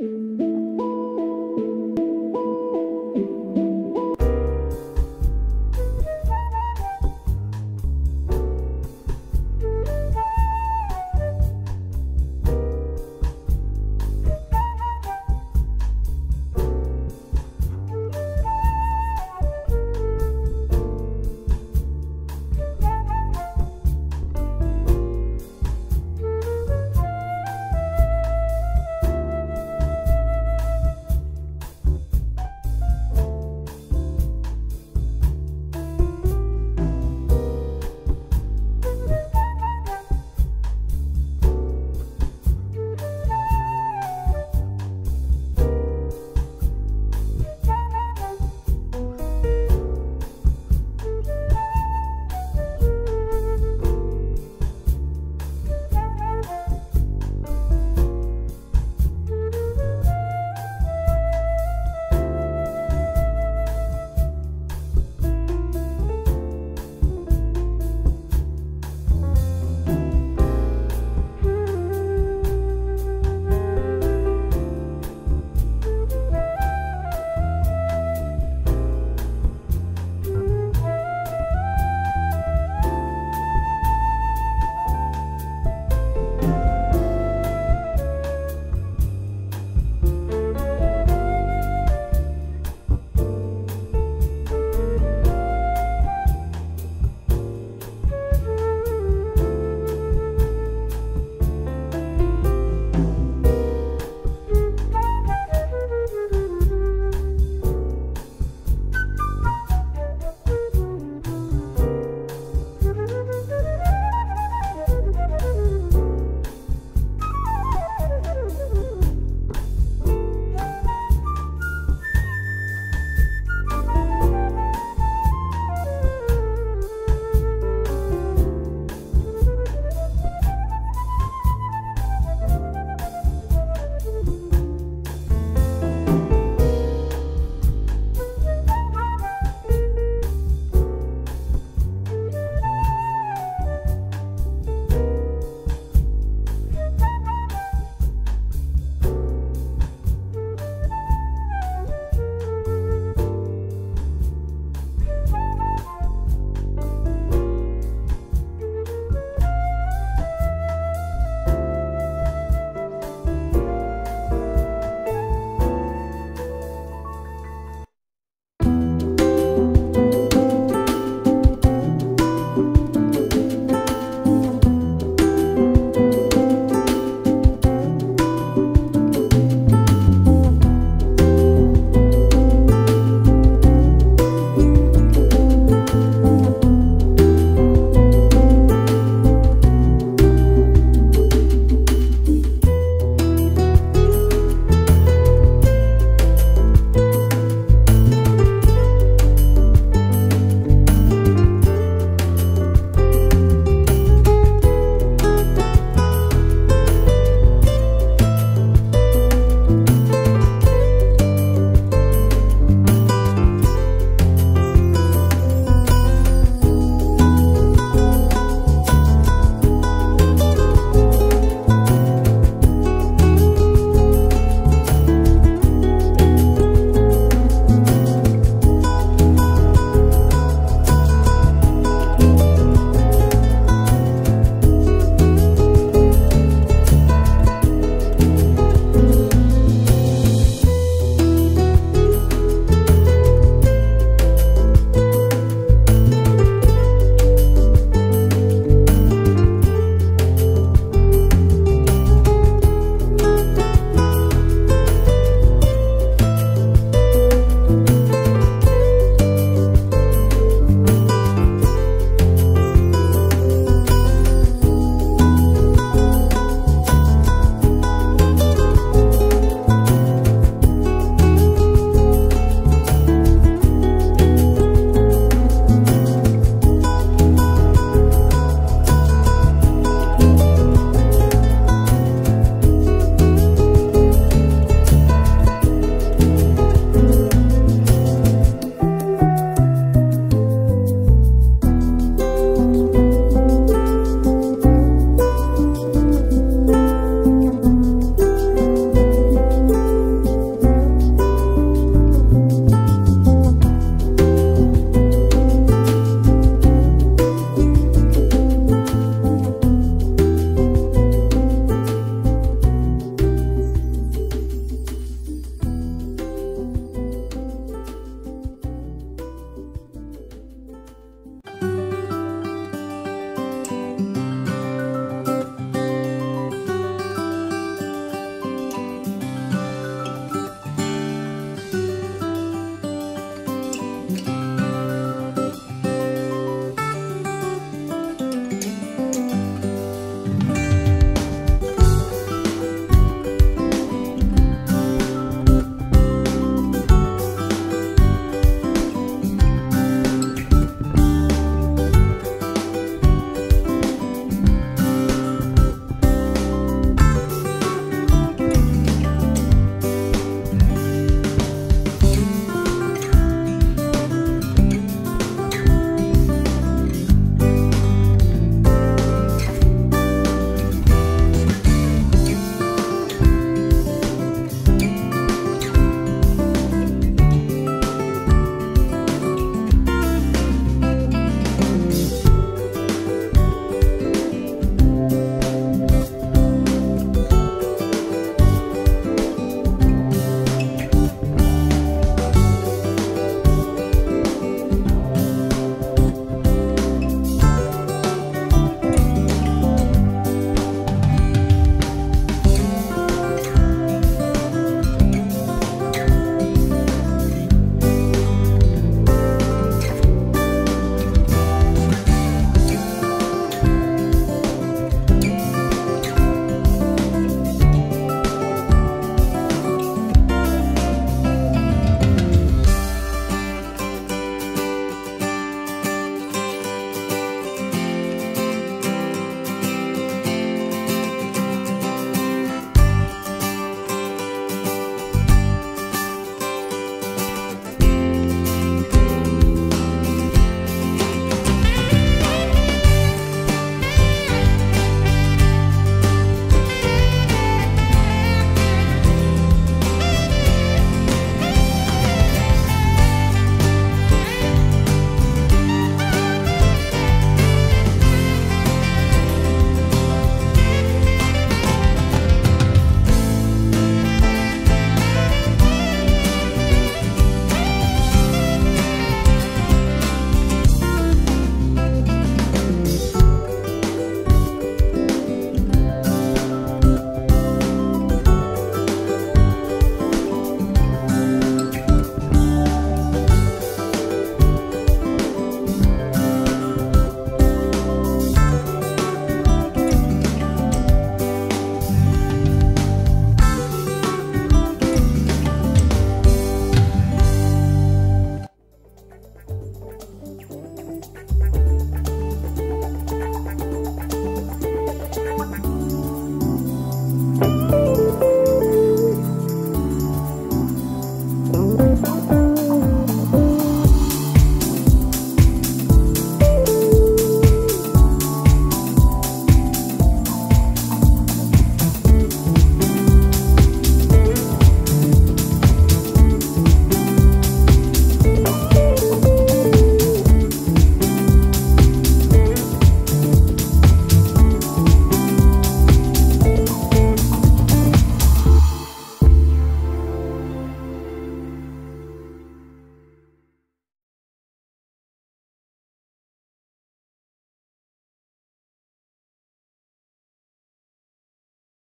Mm.